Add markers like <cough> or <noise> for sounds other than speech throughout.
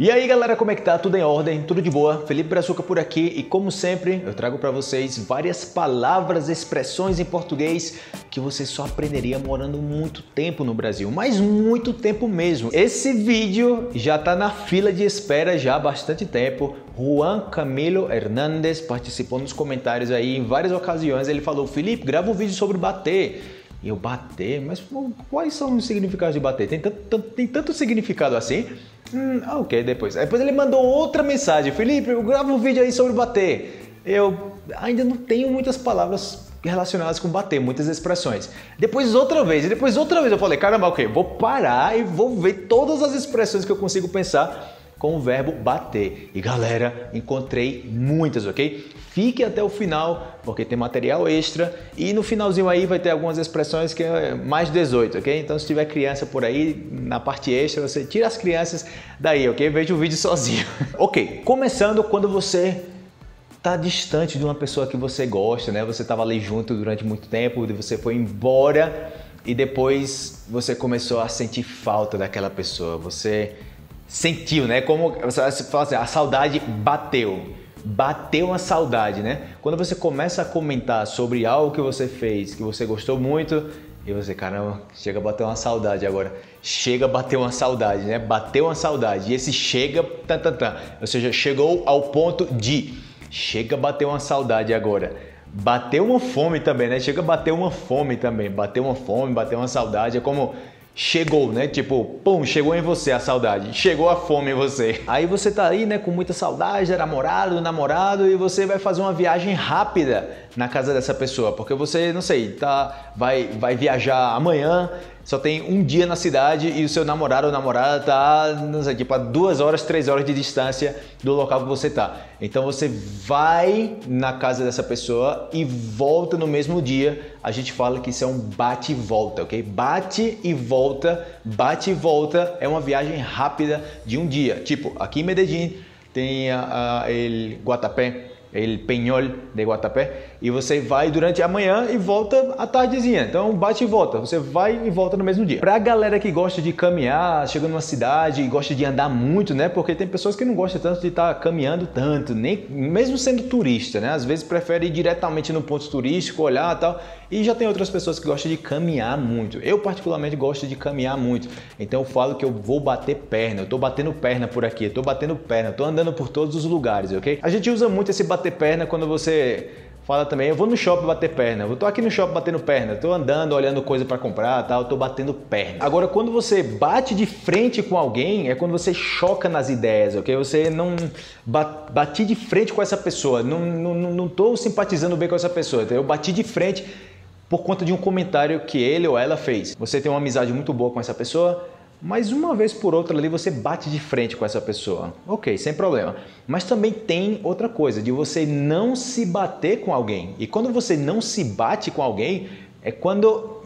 E aí galera, como é que tá? Tudo em ordem? Tudo de boa? Felipe Brazuca por aqui e como sempre eu trago para vocês várias palavras, expressões em português que você só aprenderia morando muito tempo no Brasil, mas muito tempo mesmo. Esse vídeo já tá na fila de espera já há bastante tempo. Juan Camilo Hernandes participou nos comentários aí em várias ocasiões. Ele falou: Felipe, grava um vídeo sobre bater. E eu bater, mas quais são os significados de bater? Tem tanto, tem tanto significado assim? Hum, ok, depois. Depois ele mandou outra mensagem. Felipe, eu gravo um vídeo aí sobre bater. Eu ainda não tenho muitas palavras relacionadas com bater, muitas expressões. Depois outra vez, e depois outra vez eu falei, caramba, ok, vou parar e vou ver todas as expressões que eu consigo pensar com o verbo bater. E galera, encontrei muitas, ok? Fique até o final, porque tem material extra e no finalzinho aí vai ter algumas expressões que é mais 18, ok? Então se tiver criança por aí, na parte extra, você tira as crianças daí, ok? Veja o vídeo sozinho. <laughs> ok, começando quando você tá distante de uma pessoa que você gosta, né? Você estava ali junto durante muito tempo, você foi embora e depois você começou a sentir falta daquela pessoa. Você sentiu, né? Como você fala assim, a saudade bateu. Bateu uma saudade, né? Quando você começa a comentar sobre algo que você fez, que você gostou muito, e você, caramba, chega a bater uma saudade agora. Chega a bater uma saudade, né? Bateu uma saudade. E esse chega, tan, tan, tan. ou seja, chegou ao ponto de. Chega a bater uma saudade agora. Bateu uma fome também, né? Chega a bater uma fome também. Bateu uma fome, bateu uma saudade. É como chegou, né? Tipo, pum, chegou em você a saudade, chegou a fome em você. Aí você tá aí, né, com muita saudade da namorada, do namorado e você vai fazer uma viagem rápida na casa dessa pessoa, porque você, não sei, tá vai vai viajar amanhã só tem um dia na cidade e o seu namorado ou namorada tá, não sei, tipo a duas horas, três horas de distância do local que você tá. Então você vai na casa dessa pessoa e volta no mesmo dia. A gente fala que isso é um bate e volta, ok? Bate e volta, bate e volta é uma viagem rápida de um dia. Tipo, aqui em Medellín tem a, el Guatapé, El Penhol de Guatapé, e você vai durante a manhã e volta à tardezinha. Então bate e volta, você vai e volta no mesmo dia. Pra galera que gosta de caminhar, chega numa cidade e gosta de andar muito, né? Porque tem pessoas que não gostam tanto de estar tá caminhando tanto, nem mesmo sendo turista, né? Às vezes prefere ir diretamente no ponto turístico, olhar e tal. E já tem outras pessoas que gostam de caminhar muito. Eu particularmente gosto de caminhar muito. Então eu falo que eu vou bater perna, eu tô batendo perna por aqui, eu tô batendo perna, eu tô andando por todos os lugares, ok? A gente usa muito esse bater perna quando você fala também, eu vou no shopping bater perna, eu tô aqui no shopping batendo perna, tô andando, olhando coisa para comprar, tal, tô batendo perna. Agora, quando você bate de frente com alguém, é quando você choca nas ideias, ok? Você não bati de frente com essa pessoa, não, não, não tô simpatizando bem com essa pessoa, eu bati de frente por conta de um comentário que ele ou ela fez. Você tem uma amizade muito boa com essa pessoa, mas uma vez por outra ali você bate de frente com essa pessoa. Ok, sem problema. Mas também tem outra coisa, de você não se bater com alguém. E quando você não se bate com alguém, é quando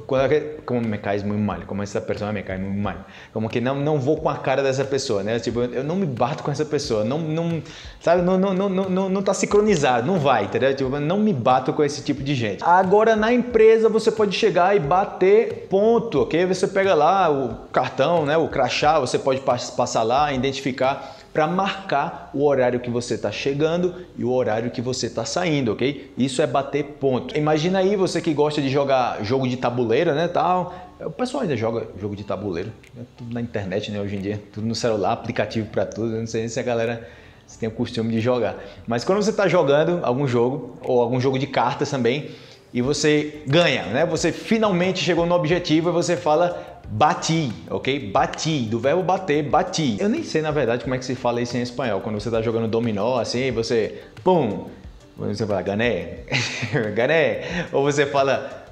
como me cai muito mal, como essa pessoa me cai muito mal, como que não não vou com a cara dessa pessoa, né? Tipo, eu não me bato com essa pessoa, não não sabe, não não não não, não tá sincronizado, não vai, entendeu? Tipo, não me bato com esse tipo de gente. Agora na empresa você pode chegar e bater ponto, OK? Você pega lá o cartão, né, o crachá, você pode passar lá, identificar para marcar o horário que você está chegando e o horário que você está saindo, ok? Isso é bater ponto. Imagina aí você que gosta de jogar jogo de tabuleiro, né, tal. O pessoal ainda joga jogo de tabuleiro, é tudo na internet, né, hoje em dia, tudo no celular, aplicativo para tudo. não sei se a galera se tem o costume de jogar. Mas quando você está jogando algum jogo ou algum jogo de cartas também e você ganha, né? Você finalmente chegou no objetivo e você fala Bati, ok? Bati, do verbo bater, bati. Eu nem sei na verdade como é que se fala isso em espanhol. Quando você está jogando dominó, assim, você, pum, você fala gané, <laughs> gané, ou você fala,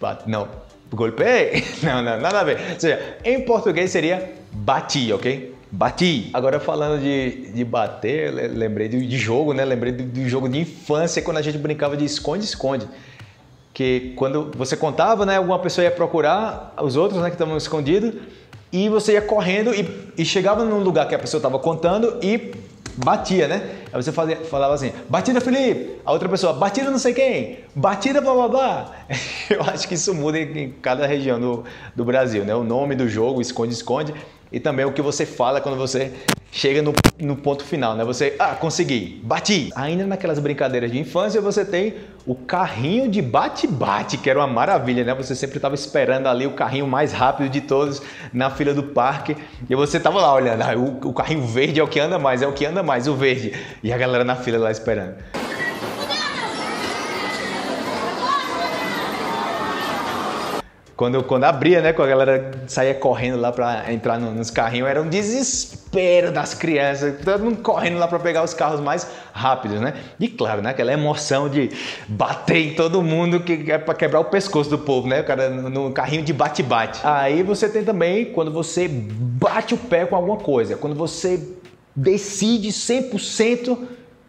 bat, não, golpeei, <laughs> não, não, nada a ver. Ou seja, em português seria bati, ok? Bati. Agora falando de, de bater, lembrei de, de jogo, né? Lembrei do, jogo de infância quando a gente brincava de esconde-esconde que quando você contava, né, alguma pessoa ia procurar os outros, né, que estavam escondidos, e você ia correndo e, e chegava num lugar que a pessoa estava contando e batia, né? Aí você fazia, falava assim, batida Felipe, a outra pessoa, batida não sei quem, batida blá blá blá. <laughs> Eu acho que isso muda em cada região do, do Brasil, né? O nome do jogo, esconde-esconde, E também o que você fala quando você chega no, no ponto final, né? Você, ah, consegui, bati. Ainda naquelas brincadeiras de infância, você tem o carrinho de bate-bate, que era uma maravilha, né? Você sempre estava esperando ali o carrinho mais rápido de todos na fila do parque e você estava lá olhando, ah, o, o carrinho verde é o que anda mais, é o que anda mais, o verde. E a galera na fila lá esperando. Quando, quando abria, né, com a galera saía correndo lá para entrar no, nos carrinhos, era um desespero das crianças, todo mundo correndo lá para pegar os carros mais rápidos, né? E claro, né, aquela emoção de bater em todo mundo que é para quebrar o pescoço do povo, né? O cara no carrinho de bate-bate. Aí você tem também quando você bate o pé com alguma coisa, quando você decide 100%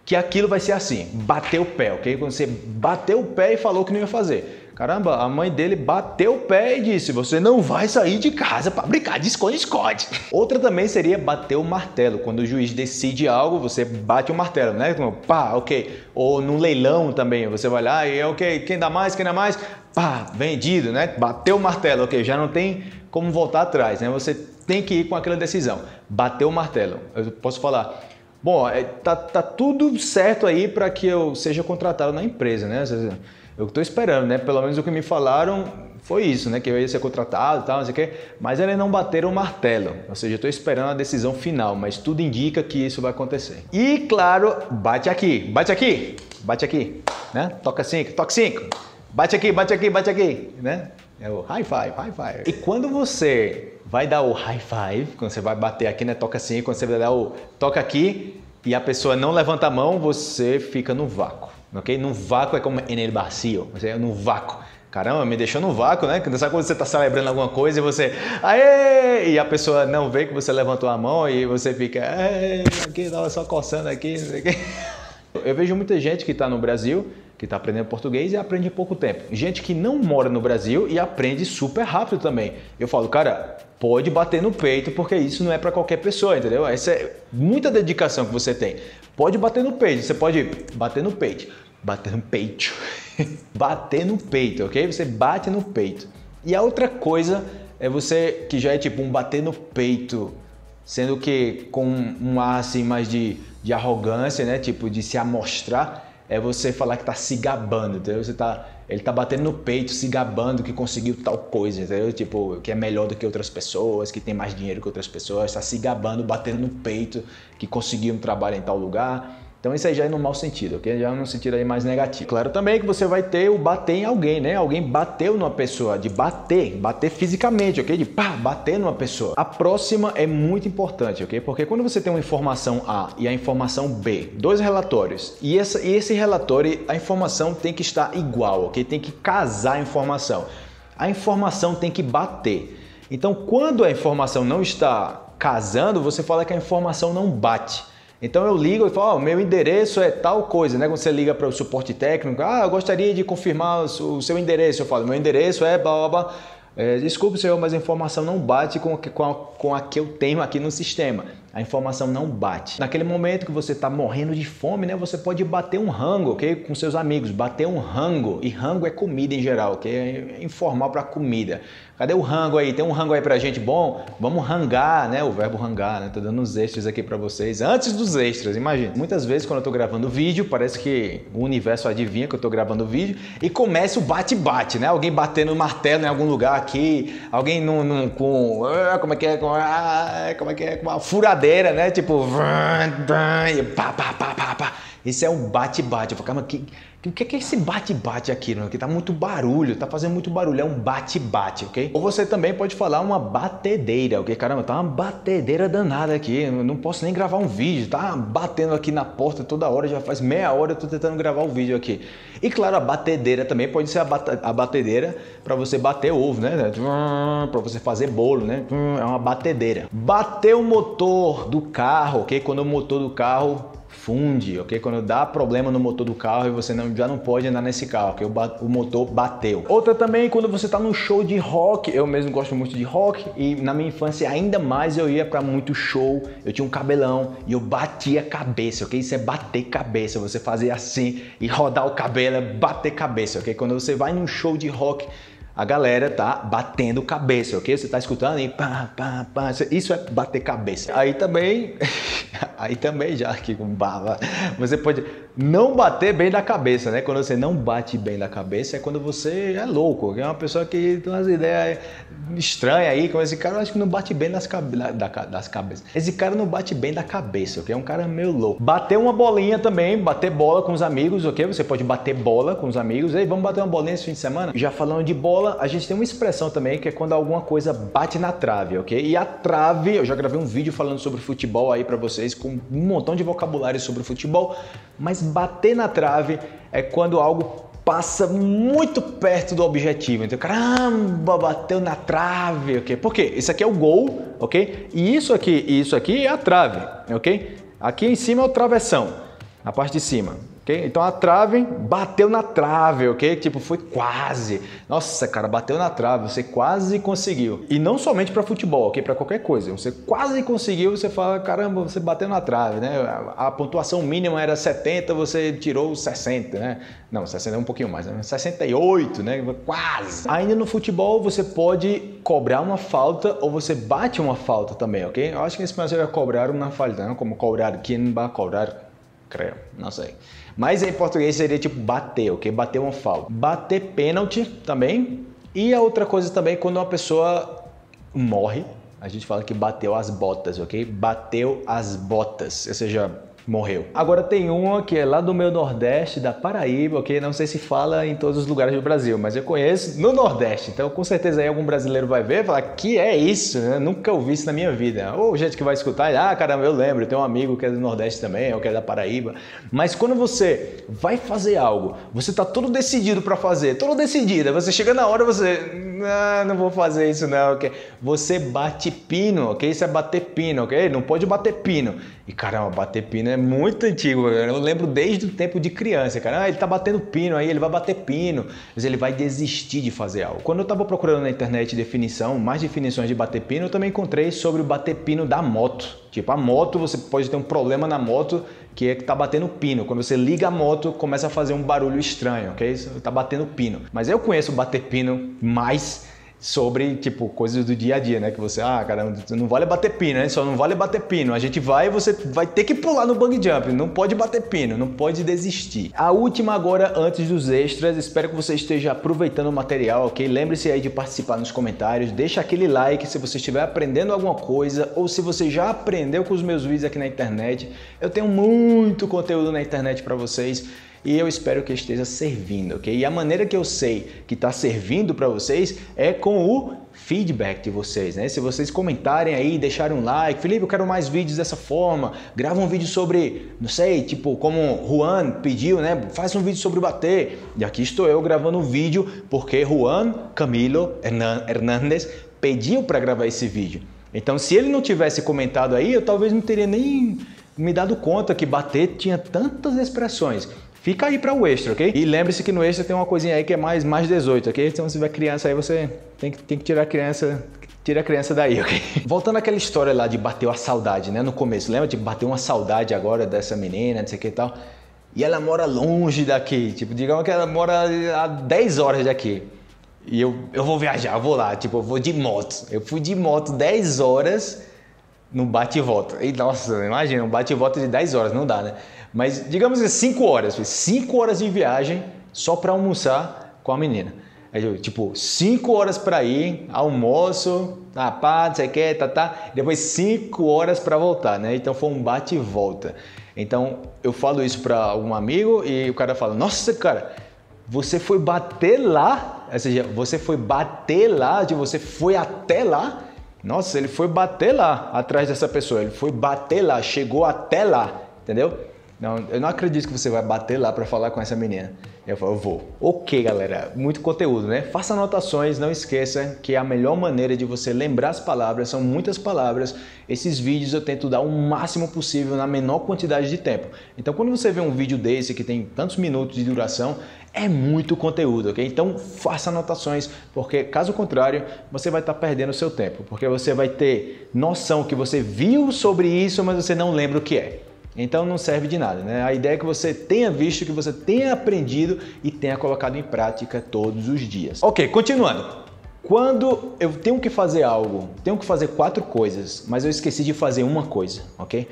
que aquilo vai ser assim, bater o pé, ok? Quando você bateu o pé e falou que não ia fazer. Caramba, a mãe dele bateu o pé e disse: Você não vai sair de casa para brincar de esconde-esconde. <laughs> Outra também seria bater o martelo. Quando o juiz decide algo, você bate o martelo, né? Como, pá, ok. Ou no leilão também, você vai lá e, ok, quem dá mais, quem dá mais? Pá, vendido, né? Bateu o martelo, ok. Já não tem como voltar atrás, né? Você tem que ir com aquela decisão. Bateu o martelo. Eu posso falar. Bom, é, tá, tá tudo certo aí para que eu seja contratado na empresa, né? Eu estou esperando, né? Pelo menos o que me falaram foi isso, né? Que eu ia ser contratado e tal, não sei o quê. Mas eles não bateram o martelo. Ou seja, eu estou esperando a decisão final, mas tudo indica que isso vai acontecer. E claro, bate aqui, bate aqui, bate aqui, né? Toca cinco, toca cinco. Bate aqui, bate aqui, bate aqui, né? É o high five, high five. E quando você vai dar o high five, quando você vai bater aqui, né? Toca cinco, quando você vai dar o toca aqui e a pessoa não levanta a mão, você fica no vácuo ok? No vácuo é como en el vacío, é no vácuo. Caramba, me deixou no vácuo, né? Sabe quando você está celebrando alguma coisa e você, aê! E a pessoa não vê que você levantou a mão e você fica, aqui, estava só coçando aqui, não sei o quê. <laughs> Eu vejo muita gente que está no Brasil, que está aprendendo português e aprende em pouco tempo. Gente que não mora no Brasil e aprende super rápido também. Eu falo, cara, pode bater no peito porque isso não é para qualquer pessoa, entendeu? Essa é muita dedicação que você tem. Pode bater no peito, você pode bater no peito, bater no peito, <laughs> bater no peito, ok? Você bate no peito. E a outra coisa é você que já é tipo um bater no peito, sendo que com um ar assim mais de, de arrogância, né? Tipo de se amostrar, é você falar que tá se gabando, entendeu? Você tá ele tá batendo no peito, se gabando que conseguiu tal coisa, entendeu? Tipo, que é melhor do que outras pessoas, que tem mais dinheiro que outras pessoas, está se gabando, batendo no peito que conseguiu um trabalho em tal lugar. Então isso aí já é no mau sentido, ok? Já é no sentido aí mais negativo. Claro também que você vai ter o bater em alguém, né? Alguém bateu numa pessoa, de bater, bater fisicamente, ok? De pá, bater numa pessoa. A próxima é muito importante, ok? Porque quando você tem uma informação A e a informação B, dois relatórios, e, essa, e esse relatório, a informação tem que estar igual, ok? Tem que casar a informação. A informação tem que bater. Então, quando a informação não está casando, você fala que a informação não bate. Então eu ligo e falo, oh, meu endereço é tal coisa, né? Quando você liga para o suporte técnico, ah, eu gostaria de confirmar o seu endereço. Eu falo, meu endereço é blá blá blá. É, desculpe, senhor, mas a informação não bate com, com, a, com a que eu tenho aqui no sistema a informação não bate. Naquele momento que você está morrendo de fome, né, você pode bater um rango, ok? Com seus amigos, bater um rango. E rango é comida em geral, ok? É informal para comida. Cadê o rango aí? Tem um rango aí pra gente bom? Vamos rangar, né? O verbo rangar, né? Tô dando os extras aqui para vocês. Antes dos extras, imagina. Muitas vezes quando eu tô gravando vídeo, parece que o universo adivinha que eu tô gravando vídeo e começa o bate-bate, né? Alguém batendo martelo em algum lugar aqui, alguém num, num com. Ah, como é que é? Ah, como é que é? Com uma furadeira, né? Tipo. E pá, pá, pá, pá, pá. Isso é um bate-bate. Eu falo, calma, que o que é esse bate-bate aqui, não? Que tá muito barulho, tá fazendo muito barulho, é um bate-bate, ok? Ou você também pode falar uma batedeira, ok? Caramba, tá uma batedeira danada aqui, eu não posso nem gravar um vídeo, tá batendo aqui na porta toda hora, já faz meia hora eu tô tentando gravar o um vídeo aqui. E claro, a batedeira também pode ser a, a batedeira para você bater ovo, né? Para você fazer bolo, né? É uma batedeira. Bater o motor do carro, ok? Quando o motor do carro funde, ok? Quando dá problema no motor do carro e você não, já não pode andar nesse carro, que o, o motor bateu. Outra também quando você está no show de rock, eu mesmo gosto muito de rock e na minha infância ainda mais eu ia para muito show, eu tinha um cabelão e eu batia cabeça, ok? Isso é bater cabeça, você fazer assim e rodar o cabelo, é bater cabeça, ok? Quando você vai num show de rock, a galera tá batendo cabeça, ok? Você tá escutando pá, pá, pá. Isso é bater cabeça. Aí também, <laughs> aí também já aqui com bala, você pode não bater bem da cabeça, né? Quando você não bate bem da cabeça é quando você é louco, é uma pessoa que tem umas ideias estranhas aí, como esse cara acho que não bate bem das, cabe das cabeças. Esse cara não bate bem da cabeça, ok? É um cara meio louco. Bater uma bolinha também, bater bola com os amigos, ok? Você pode bater bola com os amigos. Ei, vamos bater uma bolinha esse fim de semana? Já falando de bola, a gente tem uma expressão também que é quando alguma coisa bate na trave, ok? E a trave, eu já gravei um vídeo falando sobre futebol aí para vocês com um montão de vocabulário sobre futebol, mas bater na trave é quando algo passa muito perto do objetivo. Então, caramba, bateu na trave, ok? Por quê? Isso aqui é o gol, ok? E isso aqui, isso aqui é a trave, ok? Aqui em cima é o travessão, a parte de cima Então a trave bateu na trave, ok? Tipo, foi quase. Nossa, cara, bateu na trave, você quase conseguiu. E não somente para futebol, ok? Para qualquer coisa. Você quase conseguiu, você fala, caramba, você bateu na trave, né? A pontuação mínima era 70, você tirou 60, né? Não, 60 é um pouquinho mais, né? 68, né? Quase. Ainda no futebol, você pode cobrar uma falta ou você bate uma falta também, ok? Eu acho que nesse momento você vai cobrar uma falta, não como cobrar, vai cobrar creio, não sei. Mas em português seria tipo bater, ok? Bater uma falta. Bater pênalti também. E a outra coisa também, quando uma pessoa morre, a gente fala que bateu as botas, ok? Bateu as botas, ou seja, morreu. Agora tem uma que é lá do meu Nordeste, da Paraíba, ok? Não sei se fala em todos os lugares do Brasil, mas eu conheço no Nordeste. Então com certeza aí algum brasileiro vai ver e falar que é isso, né? Nunca ouvi isso na minha vida. Ou gente que vai escutar, ah, caramba, eu lembro, tenho um amigo que é do Nordeste também, ou que é da Paraíba. Mas quando você vai fazer algo, você tá todo decidido para fazer, todo decidido, você chega na hora, você, ah, não vou fazer isso não, ok? Você bate pino, ok? Isso é bater pino, ok? Não pode bater pino. E caramba, bater pino é muito antigo, eu lembro desde o tempo de criança, cara. Ah, ele tá batendo pino aí, ele vai bater pino, mas ele vai desistir de fazer algo. Quando eu tava procurando na internet definição, mais definições de bater pino, eu também encontrei sobre o bater pino da moto. Tipo, a moto, você pode ter um problema na moto que é que tá batendo pino. Quando você liga a moto, começa a fazer um barulho estranho, ok? Tá batendo pino. Mas eu conheço bater pino mais sobre, tipo, coisas do dia a dia, né? Que você, ah, cara, não vale bater pino, né? Só não vale bater pino. A gente vai você vai ter que pular no bang jump. Não pode bater pino, não pode desistir. A última agora, antes dos extras, espero que você esteja aproveitando o material, ok? Lembre-se aí de participar nos comentários, deixa aquele like se você estiver aprendendo alguma coisa ou se você já aprendeu com os meus vídeos aqui na internet. Eu tenho muito conteúdo na internet para vocês e eu espero que esteja servindo, ok? E a maneira que eu sei que está servindo para vocês é com o feedback de vocês, né? Se vocês comentarem aí, deixarem um like, Felipe, eu quero mais vídeos dessa forma, grava um vídeo sobre, não sei, tipo, como Juan pediu, né? Faz um vídeo sobre bater. E aqui estou eu gravando um vídeo porque Juan Camilo Hernandes pediu para gravar esse vídeo. Então, se ele não tivesse comentado aí, eu talvez não teria nem me dado conta que bater tinha tantas expressões. Fica aí para o extra, ok? E lembre-se que no extra tem uma coisinha aí que é mais, mais 18, ok? Então se tiver criança aí, você tem que, tem que tirar a criança tira a criança daí, ok? <laughs> Voltando àquela história lá de bateu a saudade, né? No começo, lembra? Tipo, bateu uma saudade agora dessa menina, não sei o que e tal. E ela mora longe daqui, tipo, digamos que ela mora a 10 horas daqui. E eu, eu vou viajar, eu vou lá, tipo, eu vou de moto. Eu fui de moto 10 horas no bate e volta. E nossa, imagina, um bate e volta de 10 horas, não dá, né? Mas digamos que 5 horas, 5 horas de viagem só para almoçar com a menina. Aí, tipo, 5 horas para ir, almoço, ah, pá, não sei o que, tá, tá. Depois 5 horas para voltar, né? Então foi um bate e volta. Então eu falo isso para um amigo e o cara fala: Nossa, cara, você foi bater lá? Ou seja, você foi bater lá, de você foi até lá? Nossa, ele foi bater lá atrás dessa pessoa, ele foi bater lá, chegou até lá, entendeu? Não, eu não acredito que você vai bater lá para falar com essa menina. Eu falo, eu vou. Ok, galera, muito conteúdo, né? Faça anotações, não esqueça que a melhor maneira de você lembrar as palavras são muitas palavras. Esses vídeos eu tento dar o máximo possível na menor quantidade de tempo. Então, quando você vê um vídeo desse que tem tantos minutos de duração, é muito conteúdo, ok? Então faça anotações, porque caso contrário, você vai estar perdendo o seu tempo, porque você vai ter noção que você viu sobre isso, mas você não lembra o que é. Então não serve de nada, né? A ideia é que você tenha visto, que você tenha aprendido e tenha colocado em prática todos os dias. Ok, continuando. Quando eu tenho que fazer algo, tenho que fazer quatro coisas, mas eu esqueci de fazer uma coisa, ok?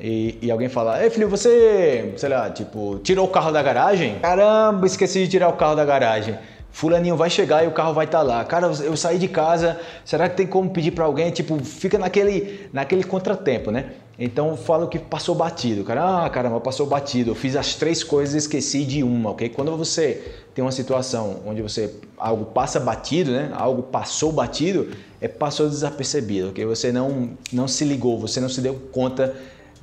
E, e, alguém fala, ei filho, você, sei lá, tipo, tirou o carro da garagem? Caramba, esqueci de tirar o carro da garagem. Fulaninho vai chegar e o carro vai estar tá lá. Cara, eu saí de casa, será que tem como pedir para alguém? Tipo, fica naquele, naquele contratempo, né? Então falo que passou batido. Cara, ah, caramba, passou batido. Eu fiz as três coisas e esqueci de uma, ok? Quando você tem uma situação onde você algo passa batido, né? Algo passou batido, é passou desapercebido, ok? Você não não se ligou, você não se deu conta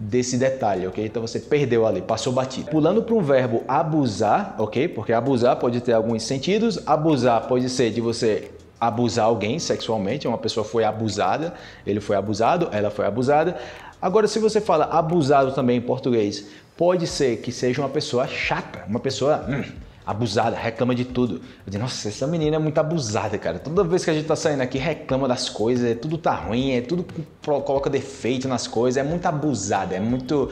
desse detalhe, ok? Então você perdeu ali, passou batido. Pulando para um verbo abusar, ok? Porque abusar pode ter alguns sentidos. Abusar pode ser de você abusar alguém sexualmente, uma pessoa foi abusada, ele foi abusado, ela foi abusada. Agora, se você fala abusado também em português, pode ser que seja uma pessoa chata, uma pessoa. Hum, abusada, reclama de tudo. Eu digo, nossa, essa menina é muito abusada, cara. Toda vez que a gente tá saindo aqui, reclama das coisas, é tudo tá ruim, é tudo coloca defeito nas coisas, é muito abusada, é muito.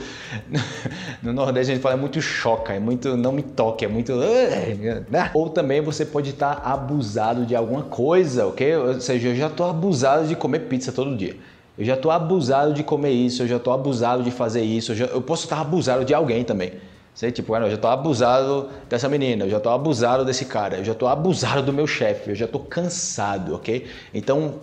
<laughs> No Nordeste a gente fala, é muito choca, é muito não me toque, é muito. Né? Ou também você pode estar tá abusado de alguma coisa, ok? Ou seja, eu já tô abusado de comer pizza todo dia. Eu já tô abusado de comer isso, eu já tô abusado de fazer isso, eu, já... eu posso estar abusado de alguém também. Sei, tipo, eu já tô abusado dessa menina, eu já tô abusado desse cara, eu já tô abusado do meu chefe, eu já tô cansado, ok? Então,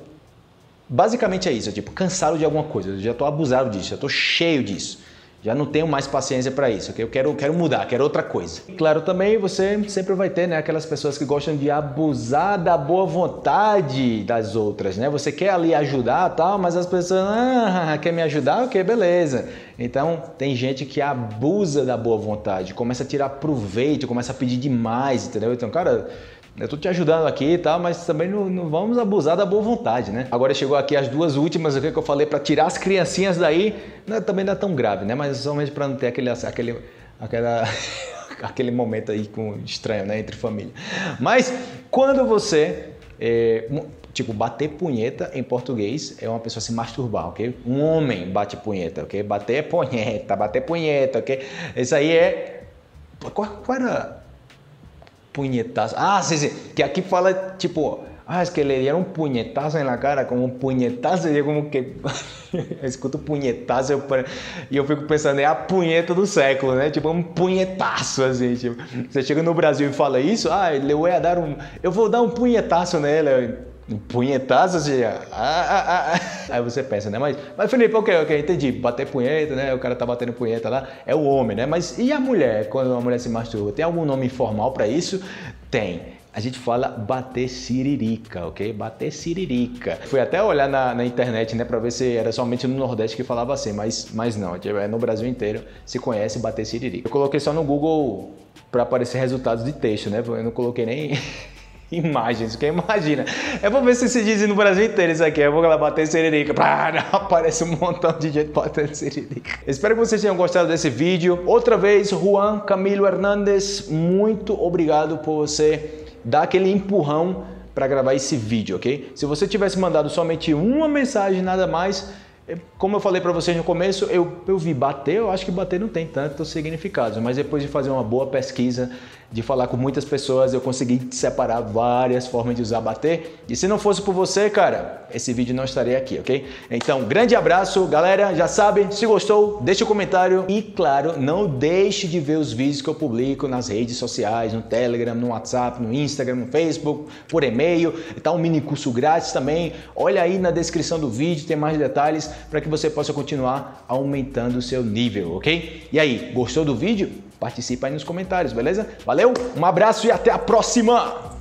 basicamente é isso, é tipo, cansado de alguma coisa, eu já tô abusado disso, já tô cheio disso. Já não tenho mais paciência para isso, ok? Eu quero, quero mudar, quero outra coisa. Claro, também você sempre vai ter né, aquelas pessoas que gostam de abusar da boa vontade das outras, né? Você quer ali ajudar tal, mas as pessoas, ah, quer me ajudar? Ok, beleza. Então, tem gente que abusa da boa vontade, começa a tirar proveito, começa a pedir demais, entendeu? Então, cara, eu tô te ajudando aqui e tal, mas também não, não, vamos abusar da boa vontade, né? Agora chegou aqui as duas últimas aqui que eu falei para tirar as criancinhas daí, também não é tão grave, né? Mas somente para não ter aquele, aquele, aquela, <laughs> aquele momento aí com, estranho, né? Entre família. Mas quando você é, tipo, bater punheta em português é uma pessoa se masturbar, ok? Um homem bate punheta, ok? Bater punheta, bater punheta, ok? Isso aí é. Qual, qual era punhetazo. Ah, sim, sim. Que aqui fala tipo, ah, es que le dieron un puñetazo en la cara, como um punhetazo, e eu como que eu <laughs> escuto punhetazo eu, e eu fico pensando, é a punheta do século, né? Tipo, um punhetaço, assim, tipo, você chega no Brasil e fala isso, ah, ele vai dar um, eu vou dar um punhetaço nela, punhetaço, assim, ah, ah, ah, ah. aí você pensa, né? Mas, mas Felipe, ok, ok, entendi, bater punheta, né? O cara tá batendo punheta lá, é o homem, né? Mas e a mulher, quando a mulher se masturba? Tem algum nome informal para isso? Tem. A gente fala bater siririca, ok? Bater siririca. Fui até olhar na, na internet, né, para ver se era somente no Nordeste que falava assim, mas, mas não, tipo, é no Brasil inteiro se conhece bater siririca. Eu coloquei só no Google para aparecer resultados de texto, né? Eu não coloquei nem <laughs> <laughs> imagens, que imagina. Eu vou ver se se diz no Brasil inteiro isso aqui. Eu vou lá bater siririca. <laughs> aparece um montão de gente batendo siririca. Espero que vocês tenham gostado desse vídeo. Outra vez, Juan Camilo Hernandes, muito obrigado por você dar aquele empurrão para gravar esse vídeo, ok? Se você tivesse mandado somente uma mensagem, nada mais, como eu falei para vocês no começo, eu, eu vi bater, eu acho que bater não tem tanto significado, mas depois de fazer uma boa pesquisa, de falar com muitas pessoas, eu consegui separar várias formas de usar bater. E se não fosse por você, cara, esse vídeo não estaria aqui, ok? Então, grande abraço, galera. Já sabe, se gostou, deixa um comentário e, claro, não deixe de ver os vídeos que eu publico nas redes sociais, no Telegram, no WhatsApp, no Instagram, no Facebook, por e-mail. Tá um mini curso grátis também. Olha aí na descrição do vídeo, tem mais detalhes para que você possa continuar aumentando o seu nível, ok? E aí, gostou do vídeo? Participa aí nos comentários, beleza? Valeu, um abraço e até a próxima!